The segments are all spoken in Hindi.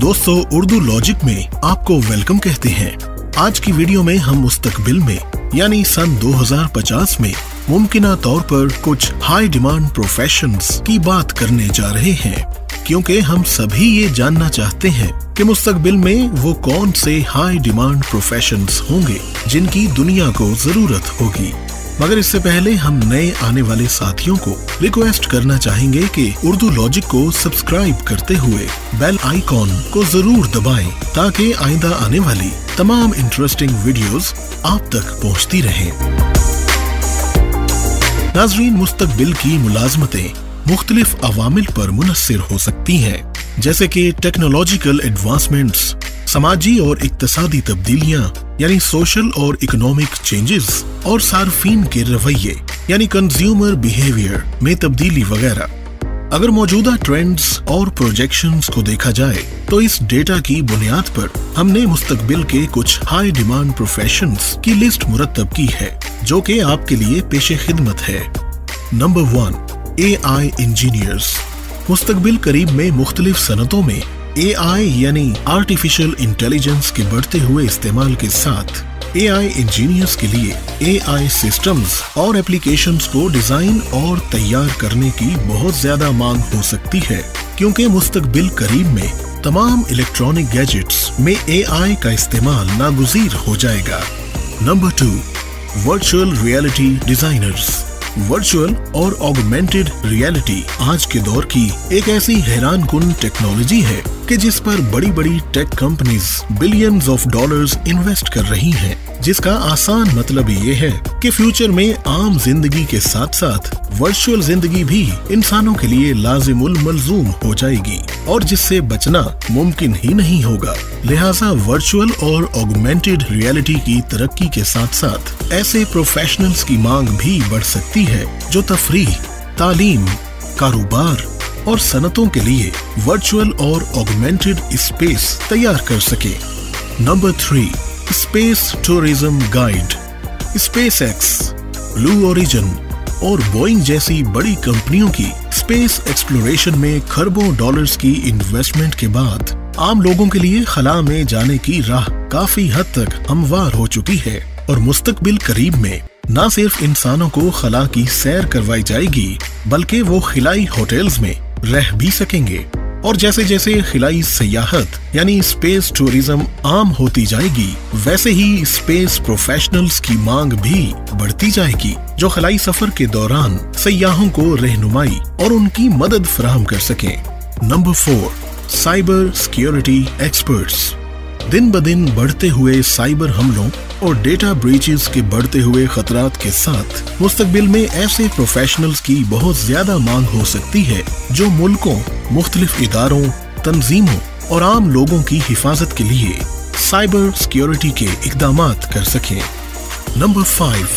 दोस्तों, उर्दू लॉजिक में आपको वेलकम कहते हैं। आज की वीडियो में हम मुस्तकबिल में, यानी सन 2050 में, मुमकिन तौर पर कुछ हाई डिमांड प्रोफेशंस की बात करने जा रहे हैं। क्योंकि हम सभी ये जानना चाहते हैं कि मुस्तकबिल में वो कौन से हाई डिमांड प्रोफेशंस होंगे, जिनकी दुनिया को ज़रूरत होगी। मगर इससे पहले हम नए आने वाले साथियों को रिक्वेस्ट करना चाहेंगे कि उर्दू लॉजिक को सब्सक्राइब करते हुए बेल आइकॉन को ज़रूर दबाएँ, ताकि आइंदा आने वाली तमाम इंटरेस्टिंग वीडियोस आप तक पहुँचती रहें। नाजरीन, मुस्तकबिल की मुलाजमतें मुख्तलिफ़ अवामिल पर मुनसर हो सकती हैं, जैसे कि टेक्नोलॉजिकल एडवांसमेंट्स समाजी और इकतसादी तब्दीलियाँ, यानी सोशल और इकोनॉमिक चेंजेस और सार्फिन के रवैये, यानी कंज्यूमर बिहेवियर में तब्दीली वगैरह। अगर मौजूदा ट्रेंड्स और प्रोजेक्शंस को देखा जाए तो इस डेटा की बुनियाद पर हमने मुस्तकबिल के कुछ हाई डिमांड प्रोफेशंस की लिस्ट मुरतब की है, जो कि आपके लिए पेशे खिदमत है। Number one A I engineers मुस्तकबिल करीब में मुख्तलिफ़ सनतों में एआई यानी आर्टिफिशियल इंटेलिजेंस के बढ़ते हुए इस्तेमाल के साथ ए आई इंजीनियर्स के लिए ए आई सिस्टम्स और एप्लीकेशंस को डिज़ाइन और तैयार करने की बहुत ज़्यादा मांग हो सकती है, क्योंकि मुस्तकबिल करीब में तमाम इलेक्ट्रॉनिक गैजेट्स में ए आई का इस्तेमाल नागुजीर हो जाएगा। Number two virtual reality designers virtual और ऑगमेंटेड रियलिटी आज के दौर की एक ऐसी हैरान कुन टेक्नोलॉजी है जिस पर बड़ी बड़ी tech companies billions of dollars invest कर रही हैं, जिसका आसान मतलब ये है कि फ्यूचर में आम ज़िंदगी के साथ साथ वर्चुअल ज़िंदगी भी इंसानों के लिए लाजिमुल मलजूम हो जाएगी और जिससे बचना मुमकिन ही नहीं होगा। लिहाजा वर्चुअल और ऑगमेंटेड रियलिटी की तरक्की के साथ साथ ऐसे प्रोफेशनल्स की मांग भी बढ़ सकती है जो तफरी तालीम कारोबार और सनतों के लिए वर्चुअल और ऑगमेंटेड स्पेस तैयार कर सके। Number three space tourism guide SpaceX blue origin और बोइंग जैसी बड़ी कंपनियों की स्पेस एक्सप्लोरेशन में खरबों डॉलर्स की इन्वेस्टमेंट के बाद आम लोगों के लिए खला में जाने की राह काफ़ी हद तक हमवार हो चुकी है और मुस्तकबिल करीब में न सिर्फ़ इंसानों को खला की सैर करवाई जाएगी, बल्कि वो खिलाई होटल्स में रह भी सकेंगे। और जैसे जैसे खिलाई सियाहत, यानी स्पेस टूरिज़्म आम होती जाएगी, वैसे ही स्पेस प्रोफेशनल्स की मांग भी बढ़ती जाएगी, जो खलाई सफ़र के दौरान सयाहों को रहनुमाई और उनकी मदद फराहम कर सकें। Number four cyber security experts दिन ब दिन बढ़ते हुए साइबर हमलों और डेटा ब्रीचेस के बढ़ते हुए खतरात के साथ, मुस्तकबिल में ऐसे प्रोफेशनल्स की बहुत ज़्यादा मांग हो सकती है, जो मुल्कों, मुख्तलिफ़ इदारों, तंजीमों और आम लोगों की हिफाजत के लिए साइबर सिक्योरिटी के इकदाम कर सकें। Number five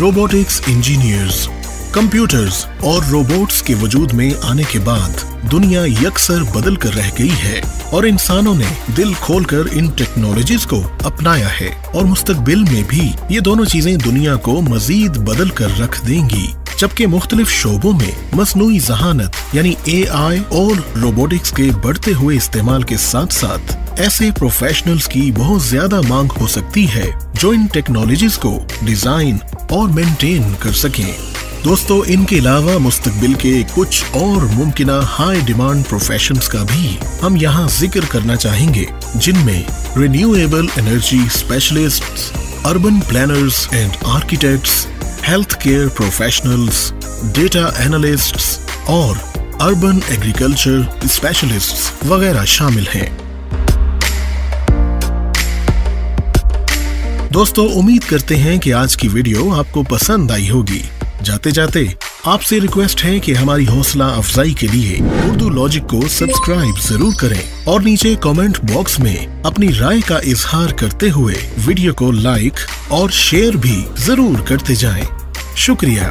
robotics engineers computers और रोबोट्स के वजूद में आने के बाद दुनिया यकसर बदल कर रह गई है और इंसानों ने दिल खोलकर इन टेक्नोलॉजीज़ को अपनाया है और मुस्तकबिल में भी ये दोनों चीज़ें दुनिया को मजीद बदल कर रख देंगी। जबकि मुख्तलिफ़ शोबों में मसनू जहानत, यानी ए आई और रोबोटिक्स के बढ़ते हुए इस्तेमाल के साथ साथ ऐसे प्रोफेशनल्स की बहुत ज़्यादा मांग हो सकती है जो इन टेक्नोलॉजीज़ को डिज़ाइन और मेंटेन कर सकें। दोस्तों, इनके अलावा मुस्तकबिल के कुछ और मुमकिन हाई डिमांड प्रोफेशंस का भी हम यहाँ ज़िक्र करना चाहेंगे, जिनमें renewable energy specialist urban planners and architects health care professionals data analysts और अर्बन एग्रीकल्चर स्पेशलिस्ट वगैरह शामिल हैं। दोस्तों, उम्मीद करते हैं कि आज की वीडियो आपको पसंद आई होगी। जाते जाते आपसे रिक्वेस्ट है कि हमारी हौसला अफजाई के लिए उर्दू लॉजिक को सब्सक्राइब ज़रूर करें और नीचे कमेंट बॉक्स में अपनी राय का इजहार करते हुए वीडियो को लाइक और शेयर भी ज़रूर करते जाएँ। शुक्रिया